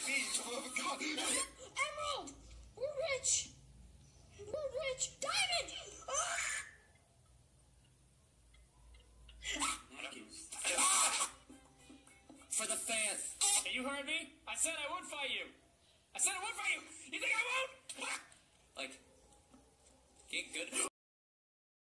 Don't me. Oh, God. Emerald! We're rich! We're rich! Diamond! For the fans. Hey, you heard me? I said I would fight you. I said I would fight you. You think I won't? Like, get good.